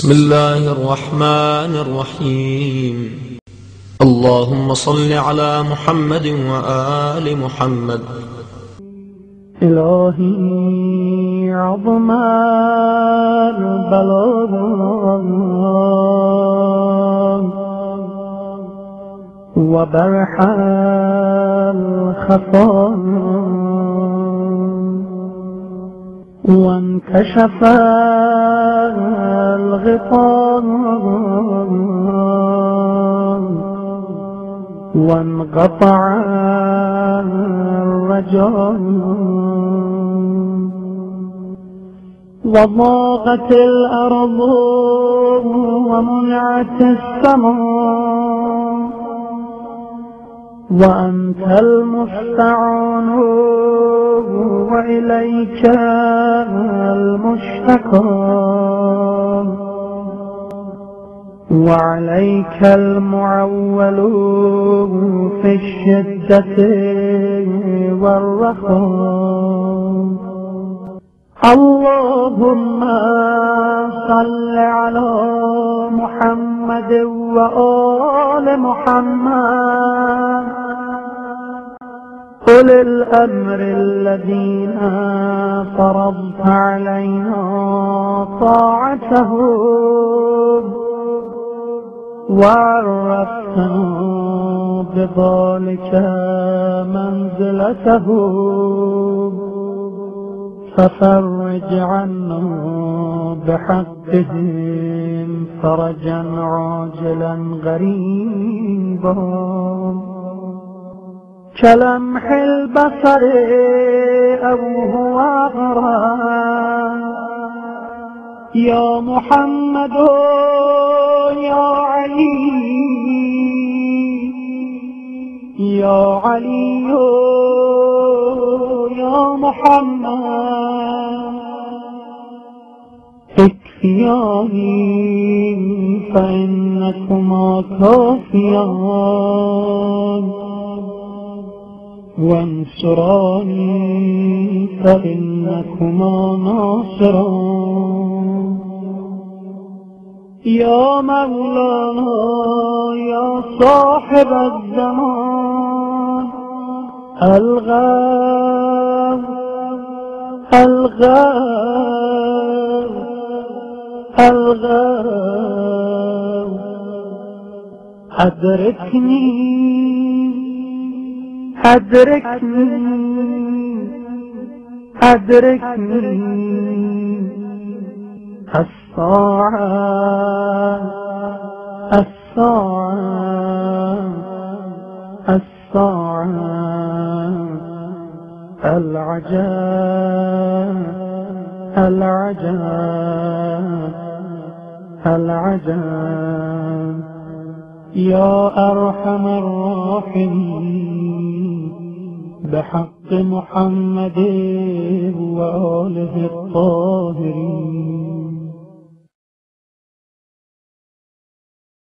بسم الله الرحمن الرحيم. اللهم صل على محمد وآل محمد. إلهي عظم البلاغ وبرح الخفاء وانكشف الغطاء. وانقطع الرجاء وضاقت الأرض ومنعت السماء. وأنت المستعان وإليك المشتكى وعليك المعول في الشدة والرخاء. اللهم صل على محمد وآل محمد. أولي الأمر الذين فرضت علينا طاعتهم وعرفتنا بذلك منزلتهم ففرج عنا بحقهم فرجا عاجلا غريبا. كلمح البصر أو هو أغرى. يا محمد يا علي. يا علي يا محمد. اكفياني فإنكما كافيان. وانصراني فإنكما ناصران. يا مولانا يا صاحب الزمان الغاب الغاب الغاب أدركني أدركني أدركني الساعة الساعة الساعة العجاب العجاب العجاب يا أرحم الراحمين بحق محمد وآله الطاهرين.